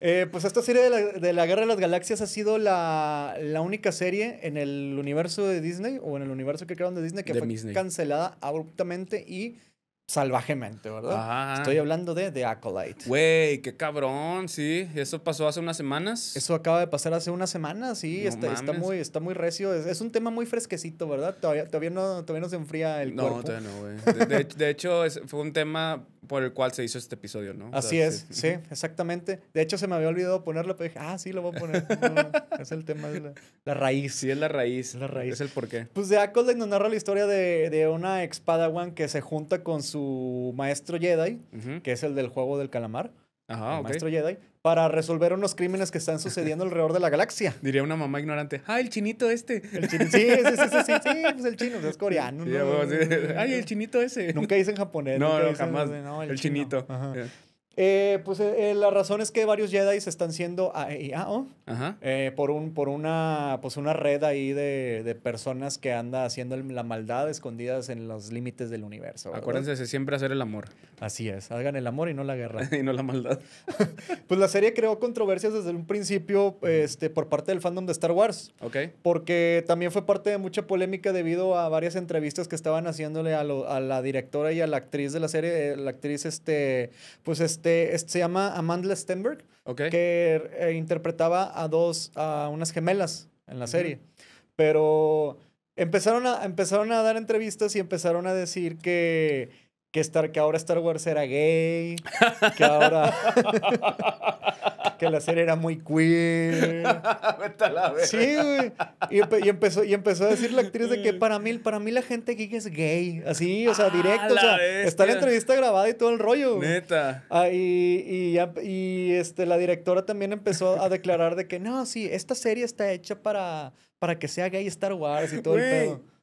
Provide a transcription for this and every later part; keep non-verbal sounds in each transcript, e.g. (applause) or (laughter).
Eh, pues esta serie de la, de la Guerra de las Galaxias ha sido la, la única serie en el universo de Disney o en el universo que crearon de Disney que De fue Disney. cancelada abruptamente y salvajemente, ¿verdad? Ajá. Estoy hablando de The Acolyte. Güey, qué cabrón, sí. Eso pasó hace unas semanas. Eso acaba de pasar hace una semana, sí, No está, está muy, está muy recio. Es, es un tema muy fresquecito, ¿verdad? Todavía, todavía, no, todavía no se enfría el no, cuerpo. todavía no, güey. De, de- de hecho, es- fue un tema por el cual se hizo este episodio, ¿no? O Así sea, es, sí, exactamente. De hecho, se me había olvidado ponerlo, pero dije, ah, sí, lo voy a poner. (laughs) No, es el tema de la, la raíz. Sí, es la raíz. Es la raíz. Es el porqué. Pues The Acolyte nos narra la historia de, de una ex Padawan que se junta con su maestro Jedi, que es el del juego del calamar, Ajá, el maestro Jedi, para resolver unos crímenes que están sucediendo alrededor de la galaxia. (laughs) Diría una mamá ignorante. ¡Ah, el chinito este! El sí, sí, sí, sí, sí, sí, pues el chino, es coreano. (laughs) ¡Ay, el chinito ese! Nunca dicen japonés. No, nunca no, dicen- jamás. el, chino. chinito. Ajá. Eh, pues eh, eh, la razón es que varios Jedi están siendo AIAO Ajá. eh, por, un, por una, pues una red ahí de, de personas que anda haciendo la maldad escondidas en los límites del universo. ¿verdad? Acuérdense de siempre hacer el amor Así es, hagan el amor y no la guerra. (laughs) y no la maldad. (laughs) pues la serie creó controversias desde un principio este, por parte del fandom de Star Wars. ¿Ok? Porque también fue parte de mucha polémica debido a varias entrevistas que estaban haciéndole a, lo- a la directora y a la actriz de la serie. eh, La actriz, este, pues este, este, se llama Amanda Stenberg, que eh, interpretaba a dos, a unas gemelas en la serie. Pero empezaron a, empezaron a dar entrevistas y empezaron a decir que, que, Star, que ahora Star Wars era gay, que ahora (laughs) que la serie era muy queer. (laughs) Vete a la verga. Sí, güey. Y, y empezó, y empezó a decir la actriz de que (laughs) para mí, para mí la gente geek es gay. Así, o sea, ¡Ah, directo. O la sea, está la entrevista grabada y todo el rollo. Neta. Ah, y y, ya- y, este, la directora también empezó a declarar de que no, sí, esta serie está hecha para, para que sea gay Star Wars y todo el pedo.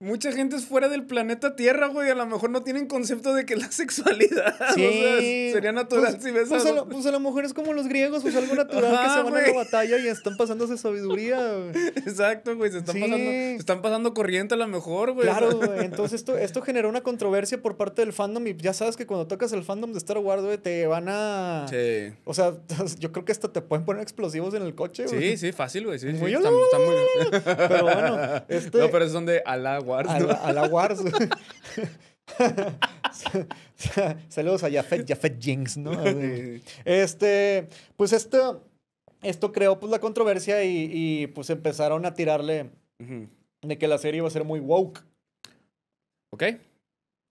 Mucha gente es fuera del planeta Tierra, güey. A lo mejor no tienen concepto de que la (laughs) sexualidad. Sí. O sea, sería natural Pues- si ves pues a lo, pues a lo mejor es como los griegos, pues algo natural que se van a la batalla y están pasándose sabiduría. güey. Exacto, güey. Se están Sí. pasando. Se están pasando corriente a lo mejor, güey. Claro, güey. Entonces esto, esto generó una controversia por parte del fandom y ya sabes que cuando tocas el fandom de Star Wars, güey, te van a... Sí. O sea, (laughs) yo creo que hasta te pueden poner explosivos en el coche, güey. Sí, sí, fácil, güey. Sí, sí. Está, está muy... (laughs) Pero bueno, este... No, pero es donde Alá Wars, A ¿no? la, a la Wars. (laughs) (laughs) Saludos a Jafet, Jafet Jinx, ¿no? Este, pues esto, esto creó pues la controversia y, y, pues empezaron a tirarle de que la serie iba a ser muy woke, ¿Ok?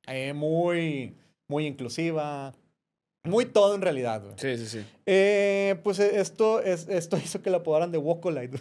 eh, muy, muy inclusiva, muy todo en realidad. güey. Sí, sí, sí. Eh, pues eh, esto, es, esto (laughs) hizo que la apodaran de Wokolite.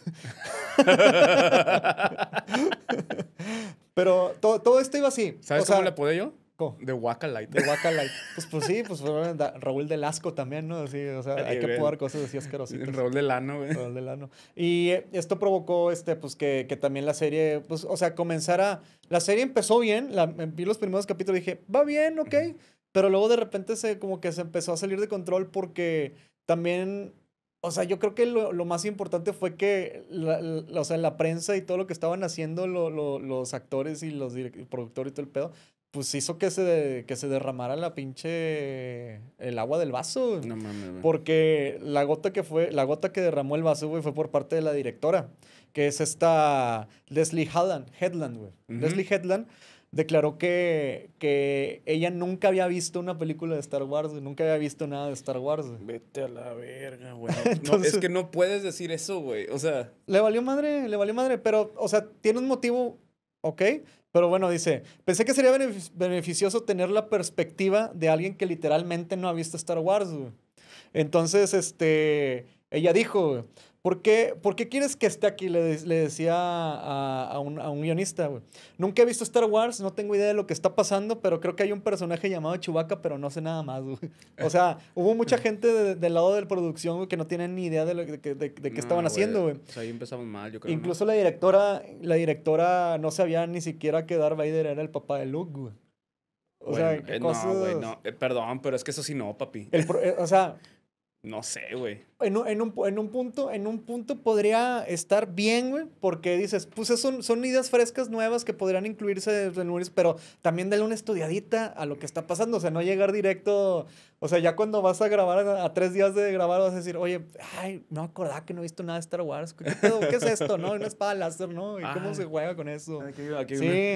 Pero todo, todo esto iba así. ¿Sabes o sea, cómo le apodé yo? ¿cómo? De Waka Light. De Guacalite. Pues, pues sí, pues Raúl Delasco también, ¿no? Sí, o sea, hay Ay, que apodar cosas así asquerositas. Rol del ano, güey. Raúl Delano. Y eh, esto provocó, este, pues, que, que también la serie, pues, o sea, comenzara... La serie empezó bien, la, vi los primeros capítulos y dije, va bien, ok. Pero luego de repente se, como que se empezó a salir de control porque también... O sea, yo creo que lo, lo más importante fue que la, la- o sea, la prensa y todo lo que estaban haciendo lo- lo- los actores y los direct- el productor y todo el pedo, pues hizo que se, que se derramara la pinche... el agua del vaso. No mames, güey. Porque la gota que fue, la gota que derramó el vaso, güey, fue por parte de la directora, que es esta Leslie Headland, Headland, güey. Ujú. Leslie Headland declaró que, que ella nunca había visto una película de Star Wars, güey, nunca había visto nada de Star Wars, güey. Vete a la verga, güey. (laughs) No, Entonces- es que no puedes decir eso, güey. O sea, Le valió madre, le valió madre, pero, o sea, tiene un motivo, ok, pero bueno, dice, pensé que sería benefic- beneficioso tener la perspectiva de alguien que literalmente no ha visto Star Wars, güey. Entonces, este, ella dijo, güey, ¿por qué, ¿por qué quieres que esté aquí? Le, le decía a, a un, a un guionista, güey. Nunca he visto Star Wars, no tengo idea de lo que está pasando, pero creo que hay un personaje llamado Chewbacca, pero no sé nada más, güey. (laughs) O sea, hubo mucha gente de- del lado de la producción, güey, que no tienen ni idea de, lo, de, que- de- qué no, estaban haciendo, güey. O sea, ahí empezamos mal, yo creo. ¿no? Incluso la directora, la directora no sabía ni siquiera que Darth Vader era el papá de Luke, güey. O sea, Bueno, eh, cosas... No, güey, no. Eh, perdón, pero es que eso sí no, papi. El pro- eh, o sea, No sé, güey. En un, en, un, en un punto, en un punto podría estar bien, güey, porque dices, pues son, son ideas frescas nuevas que podrían incluirse en el pero también darle una estudiadita a lo que está pasando, o sea, no llegar directo, o sea, ya cuando vas a grabar a, tres días de grabar vas a decir, oye, ay, no acordaba que no he visto nada de Star Wars, ¿qué, ¿Qué es esto, no? Una espada láser, ¿no? ¿Y cómo se juega con eso? Aquí, aquí sí.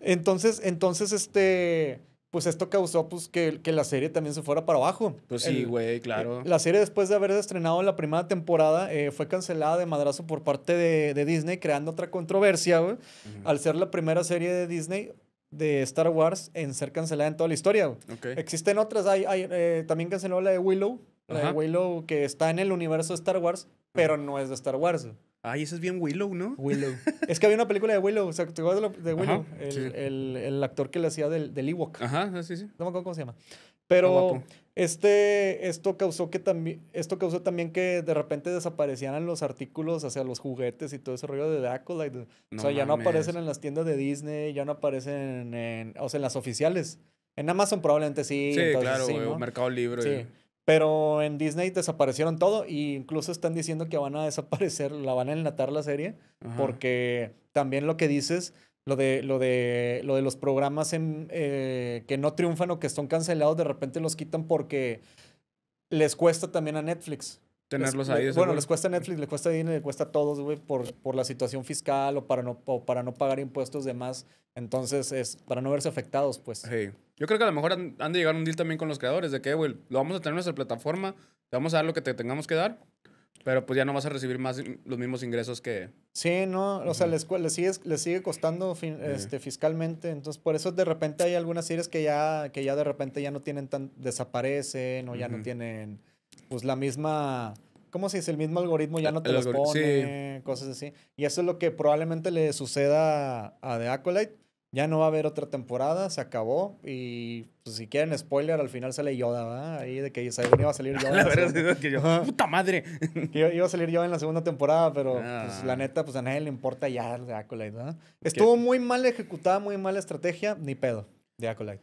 Entonces, entonces, este pues esto causó pues, que, que, la serie también se fuera para abajo. Pues sí, güey, claro. La serie después de haber estrenado la primera temporada eh, fue cancelada de madrazo por parte de, de Disney, creando otra controversia, güey, al ser la primera serie de Disney de Star Wars en ser cancelada en toda la historia. Okay. Existen otras, hay, hay eh, también canceló la de Willow, la de Willow que está en el universo de Star Wars, pero no es de Star Wars. Ay, eso es bien Willow, ¿no? Willow. (laughs) es que había una película de Willow, o sea, ¿te acuerdas de, Willow? el, el, el, actor que le hacía del, del Ewok. Ajá, sí, sí. No me acuerdo cómo se llama. Pero este, esto causó que también, esto causó también que de repente desaparecieran los artículos, o sea, los juguetes y todo ese rollo de The Acolyte. o sea, ya no aparecen en las tiendas de Disney, ya no aparecen en, o sea, en las oficiales. En Amazon probablemente sí. Sí, claro, sí, Mercado Libre. Sí. Pero en Disney desaparecieron todo y incluso están diciendo que van a desaparecer, la van a enlatar la serie, porque también lo que dices, lo de, lo de, lo de los programas en, eh, que no triunfan o que son cancelados, de repente los quitan porque les cuesta también a Netflix. Tenerlos ahí. bueno, les cuesta Netflix, les cuesta Disney, les cuesta a todos, güey, por, por la situación fiscal o para no, para no pagar impuestos de más. Entonces, es para no verse afectados, pues. Sí. Yo creo que a lo mejor han, de llegar un deal también con los creadores de que, güey, lo vamos a tener en nuestra plataforma, te vamos a dar lo que te tengamos que dar, pero pues ya no vas a recibir más los mismos ingresos que... Sí, no, o sea, les, les, sigue, les sigue costando este, fiscalmente, entonces por eso de repente hay algunas series que ya, que ya de repente ya no tienen tan... desaparecen o ya no tienen pues la misma... ¿Cómo se dice? El mismo algoritmo ya no te los pone, cosas así. Y eso es lo que probablemente le suceda a The Acolyte ya no va a haber otra temporada, se acabó. Y pues, si quieren spoiler, al final sale Yoda, ¿verdad? Ahí de que iba a salir (laughs) Yoda. la verdad que yo, ¡puta madre! iba a salir Yoda en la segunda temporada, pero pues, la ah. neta, pues a nadie le importa ya de Acolyte, ¿verdad? Estuvo muy mal ejecutada, muy mala estrategia, ni pedo de Acolyte.